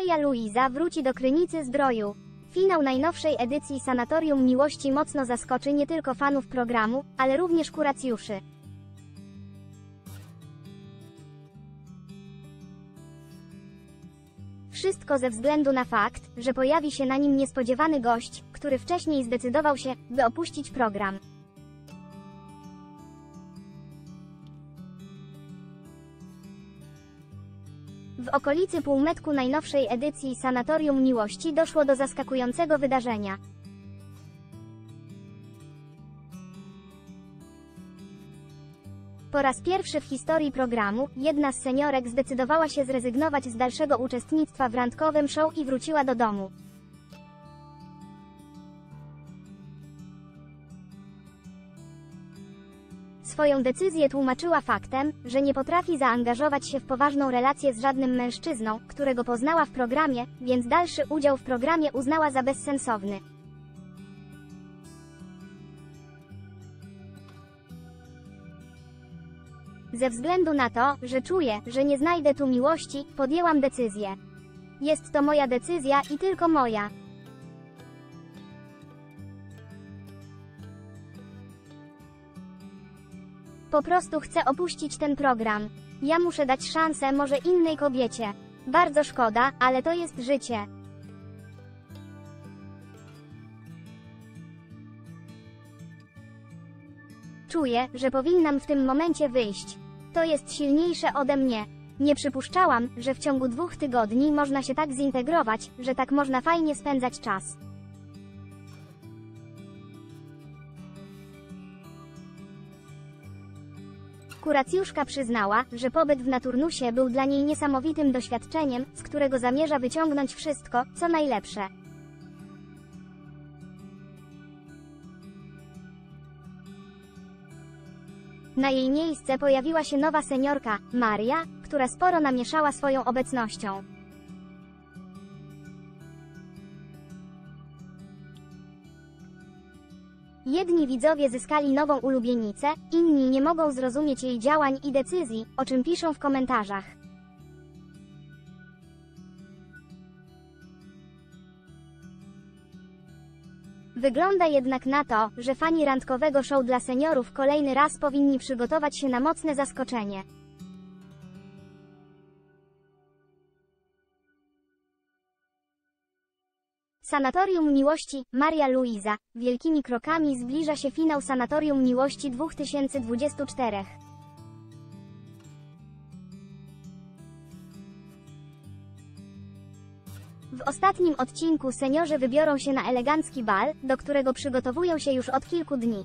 Maria Luiza wróci do Krynicy Zdroju. Finał najnowszej edycji Sanatorium Miłości mocno zaskoczy nie tylko fanów programu, ale również kuracjuszy. Wszystko ze względu na fakt, że pojawi się na nim niespodziewany gość, który wcześniej zdecydował się, by opuścić program. W okolicy półmetku najnowszej edycji Sanatorium Miłości doszło do zaskakującego wydarzenia. Po raz pierwszy w historii programu, jedna z seniorek zdecydowała się zrezygnować z dalszego uczestnictwa w randkowym show i wróciła do domu. Swoją decyzję tłumaczyła faktem, że nie potrafi zaangażować się w poważną relację z żadnym mężczyzną, którego poznała w programie, więc dalszy udział w programie uznała za bezsensowny. Ze względu na to, że czuję, że nie znajdę tu miłości, podjęłam decyzję. Jest to moja decyzja i tylko moja. Po prostu chcę opuścić ten program. Ja muszę dać szansę może innej kobiecie. Bardzo szkoda, ale to jest życie. Czuję, że powinnam w tym momencie wyjść. To jest silniejsze ode mnie. Nie przypuszczałam, że w ciągu dwóch tygodni można się tak zintegrować, że tak można fajnie spędzać czas. Kuracjuszka przyznała, że pobyt w Naturnusie był dla niej niesamowitym doświadczeniem, z którego zamierza wyciągnąć wszystko, co najlepsze. Na jej miejsce pojawiła się nowa seniorka, Maria, która sporo namieszała swoją obecnością. Jedni widzowie zyskali nową ulubienicę, inni nie mogą zrozumieć jej działań i decyzji, o czym piszą w komentarzach. Wygląda jednak na to, że fani randkowego show dla seniorów kolejny raz powinni przygotować się na mocne zaskoczenie. Sanatorium Miłości, Maria Luiza, wielkimi krokami zbliża się finał Sanatorium Miłości 2024. W ostatnim odcinku seniorzy wybiorą się na elegancki bal, do którego przygotowują się już od kilku dni.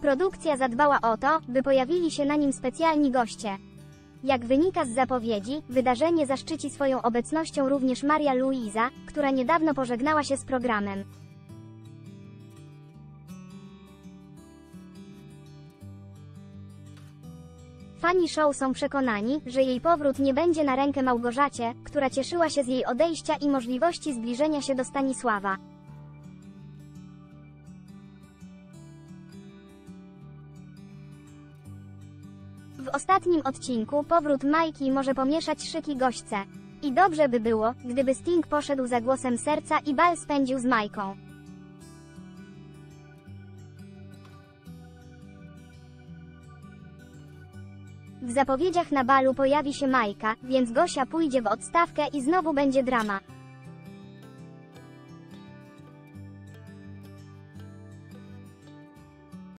Produkcja zadbała o to, by pojawili się na nim specjalni goście. Jak wynika z zapowiedzi, wydarzenie zaszczyci swoją obecnością również Maria Luiza, która niedawno pożegnała się z programem. Fani show są przekonani, że jej powrót nie będzie na rękę Małgorzacie, która cieszyła się z jej odejścia i możliwości zbliżenia się do Stanisława. W ostatnim odcinku powrót Majki może pomieszać szyki gośce. I dobrze by było, gdyby Sting poszedł za głosem serca i bal spędził z Majką. W zapowiedziach na balu pojawi się Majka, więc Gosia pójdzie w odstawkę i znowu będzie drama.